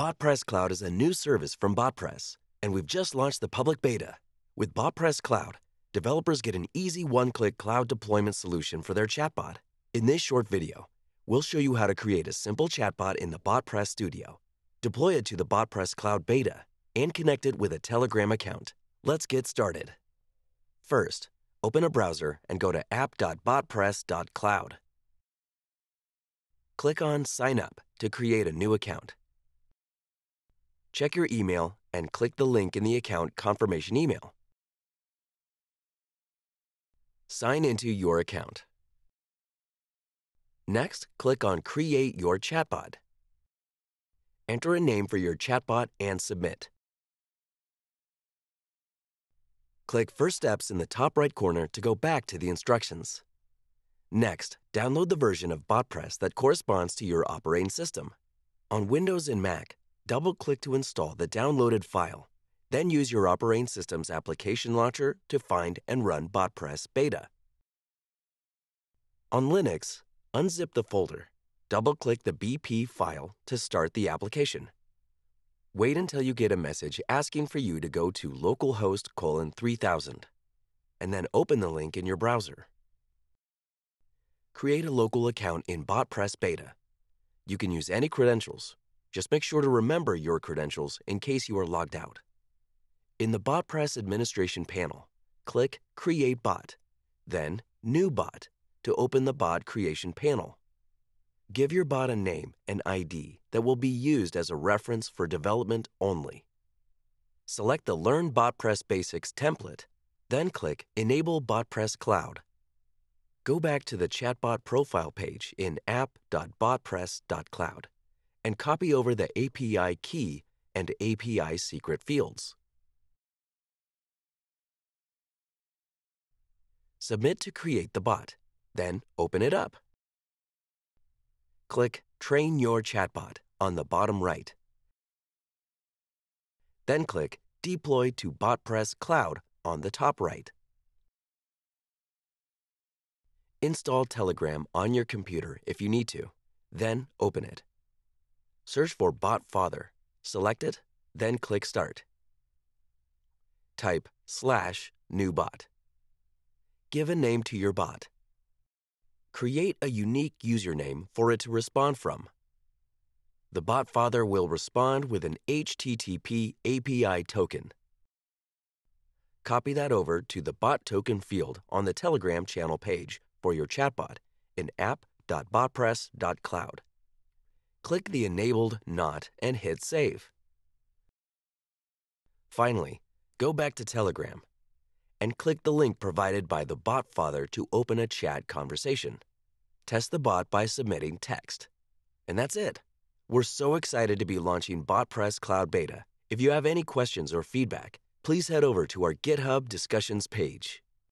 BotPress Cloud is a new service from BotPress, and we've just launched the public beta. With BotPress Cloud, developers get an easy one-click cloud deployment solution for their chatbot. In this short video, we'll show you how to create a simple chatbot in the BotPress Studio, deploy it to the BotPress Cloud beta, and connect it with a Telegram account. Let's get started. First, open a browser and go to app.botpress.cloud. Click on Sign Up to create a new account. Check your email and click the link in the account confirmation email. Sign into your account. Next, click on Create Your Chatbot. Enter a name for your chatbot and submit. Click First Steps in the top right corner to go back to the instructions. Next, download the version of BotPress that corresponds to your operating system. On Windows and Mac, double-click to install the downloaded file. Then use your operating system's application launcher to find and run BotPress Beta. On Linux, unzip the folder. Double-click the BP file to start the application. Wait until you get a message asking for you to go to localhost colon 3000, and then open the link in your browser. Create a local account in BotPress Beta. You can use any credentials. Just make sure to remember your credentials in case you are logged out. In the BotPress administration panel, click Create Bot, then New Bot to open the bot creation panel. Give your bot a name and ID that will be used as a reference for development only. Select the Learn BotPress Basics template, then click Enable BotPress Cloud. Go back to the chatbot profile page in app.botpress.cloud and copy over the API key and API secret fields. Submit to create the bot, then open it up. Click Train Your Chatbot on the bottom right. Then click Deploy to BotPress Cloud on the top right. Install Telegram on your computer if you need to, then open it. Search for BotFather, select it, then click Start. Type slash new bot. Give a name to your bot. Create a unique username for it to respond from. The BotFather will respond with an HTTP API token. Copy that over to the bot token field on the Telegram channel page for your chatbot in app.botpress.cloud. Click the enabled Not and hit Save. Finally, go back to Telegram and click the link provided by the BotFather to open a chat conversation. Test the bot by submitting text. And that's it. We're so excited to be launching BotPress Cloud Beta. If you have any questions or feedback, please head over to our GitHub discussions page.